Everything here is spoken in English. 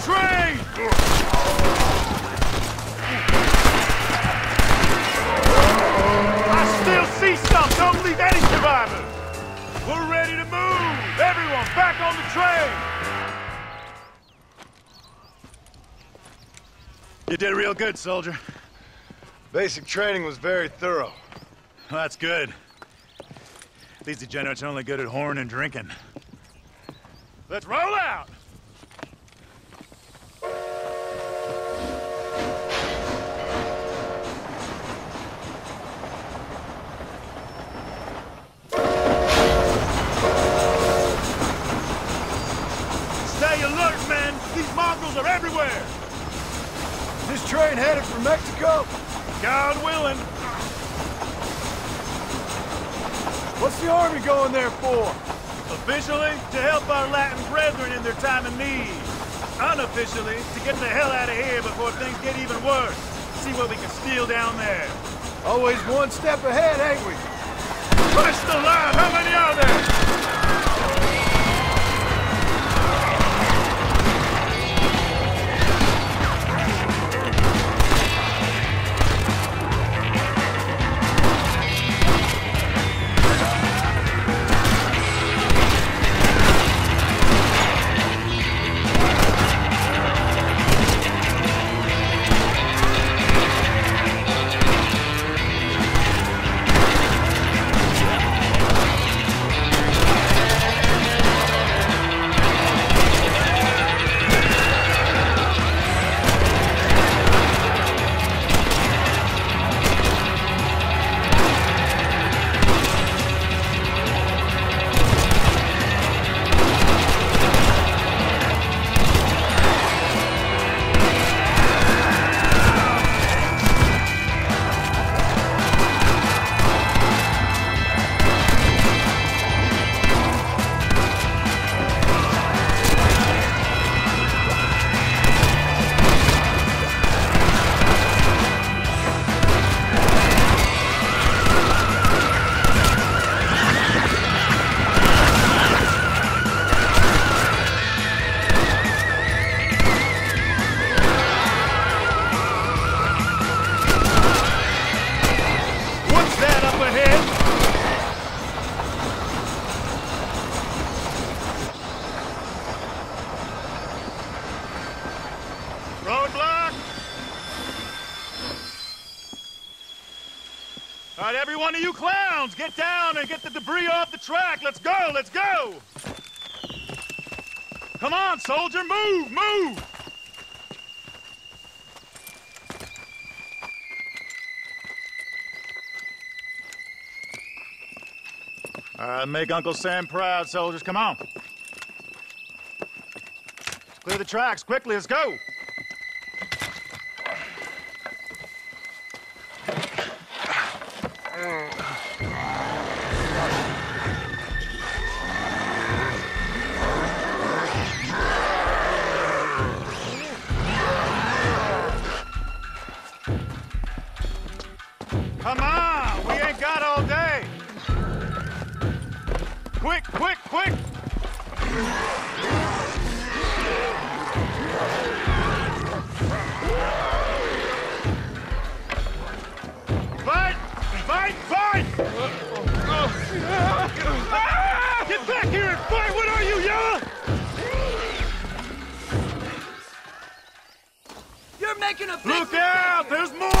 retreat! I still see stuff! Don't leave any survivors! We're ready to move! Everyone, back on the train! You did real good, soldier. Basic training was very thorough. That's good. These degenerates are only good at horn and drinking. Let's roll out! Stay alert, man! These mongrels are everywhere! This train headed for Mexico? God willing! What's the army going there for? Officially, to help our Latin brethren in their time of need. Unofficially, to get the hell out of here before things get even worse. See what we can steal down there. Always one step ahead, ain't we? Push the line! How many are there? All right, every one of you clowns, get down and get the debris off the track. Let's go, let's go! Come on, soldier, move, move! All right, make Uncle Sam proud, soldiers. Come on. Clear the tracks quickly. Let's go. Quick, quick, quick! Fight! Fight! Fight! Ah! Get back here and fight! What are you, Yella? You're making a big Look out! There's more!